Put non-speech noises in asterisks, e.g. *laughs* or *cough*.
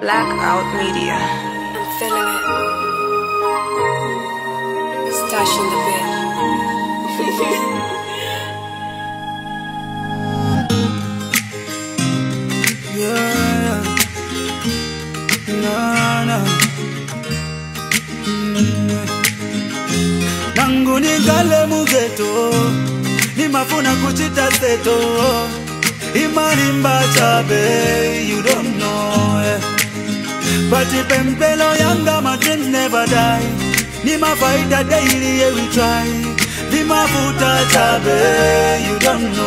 Blackout Media. I'm feeling it. Stashing the bed. *laughs* yeah. No, no. Mm. Nangu ningale kuchita seto imani mbachabe you don't know eh. but pempelo yanga my dreams never die nimafaida daily yeah we try nimafuta chabe you don't know eh.